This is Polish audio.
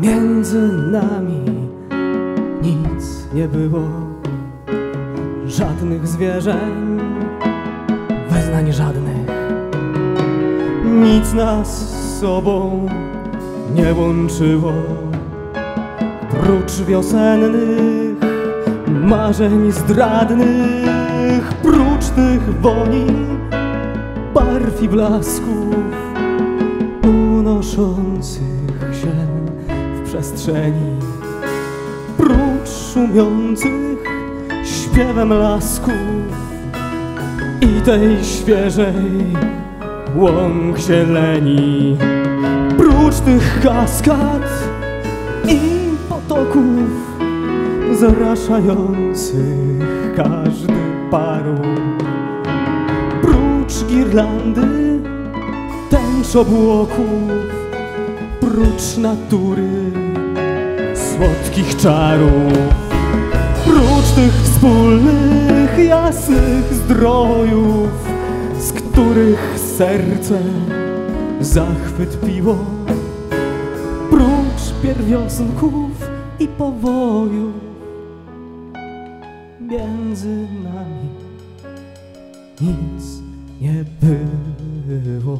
Między nami nic nie było, żadnych zwierzeń, wyznań żadnych. Nic nas z sobą nie łączyło, prócz wiosennych marzeń zdradnych prócz tych woni, barw i blasków unoszących się w przestrzeni, prócz szumiących śpiewem lasków i tej świeżej łąk zieleni, prócz tych kaskad i potoków zaraszających każdy paru, girlandy tęcz obłoków, prócz natury słodkich czarów, prócz tych wspólnych jasnych zdrojów, z których serce zachwyt piło, prócz pierwiosnków i powoju między nami nic nie było.